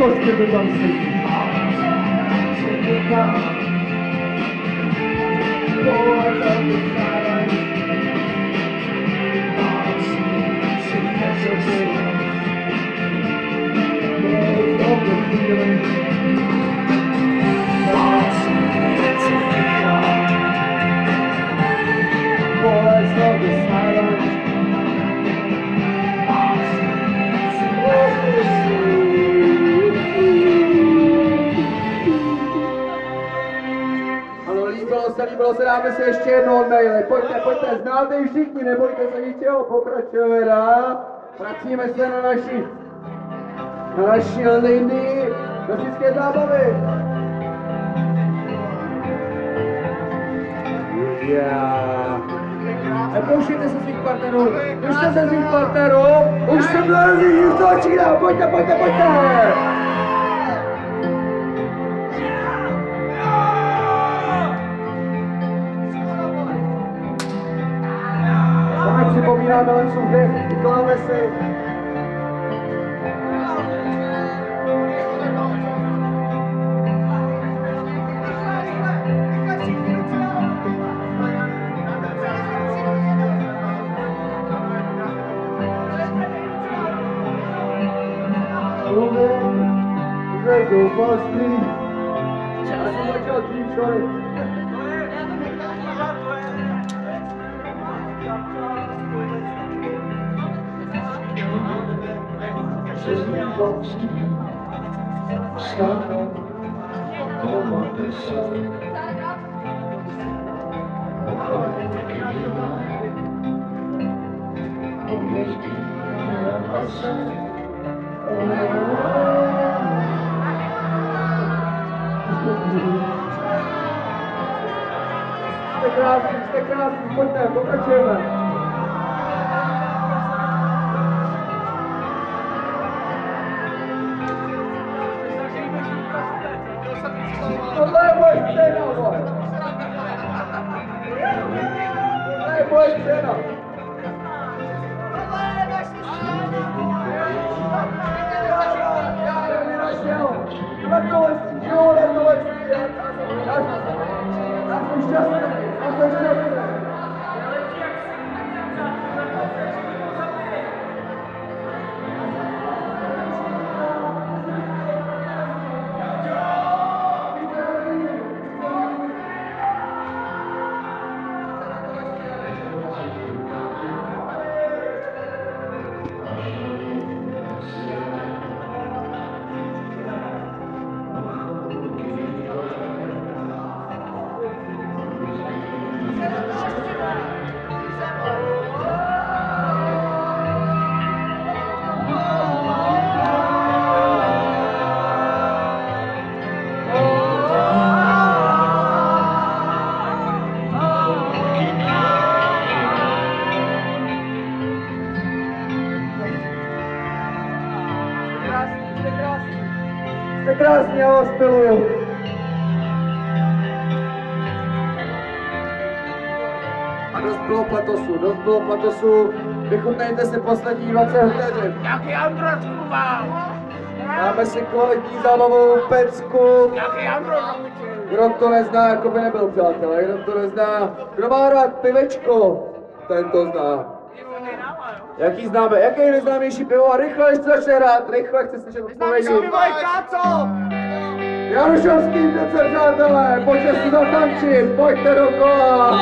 Kość wydarzeń. Se, se, dáme si ještě jednou maily. Pojďte, pojďte, znáte ji všichni, nebojte se ničeho, pokračujeme dál. Vracíme se na naši, na naši linii, do české zábavy. Yeah. Nepouštějte se svých partnerů, držte se svých partnerů, už jsem už to začíná, pojďte, pojďte, pojďte! y'all know it's too late. You can always what I keep. is lost Stuck on what they say A crying kid Always be at my side Stick around, stick around, put that, put that. Deus. Jste krásný, jste krásný, já vás miluju. A dost bylo patosu, dost bylo patosu. Vychutnejte si poslední 20 vteřin. Jaký Andros, kurva? Dáme si kvalitní zábavovou pecku. Jaký Andros? Kdo to nezná, jako by nebyl přátelé. Kdo to nezná, kdo má rád pivečko, ten to zná. Jaký známe, jaký je nejznámější pivo a rychle, než to začne hrát, rychle chci slyšet odpovědi. Janušovský přece přátelé, pojďte si zatančit, pojďte do kola.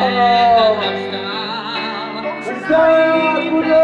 Kudo dál.